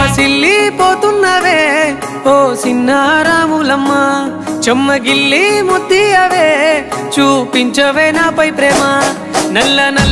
సొమ్మసిల్లిపోతున్నవే ఓ సిన్నారాములమ్మ చెమ్మగిల్లి ముద్దీ అవే. చూపించవే నాపై ప్రేమ. నల్ల నల్ల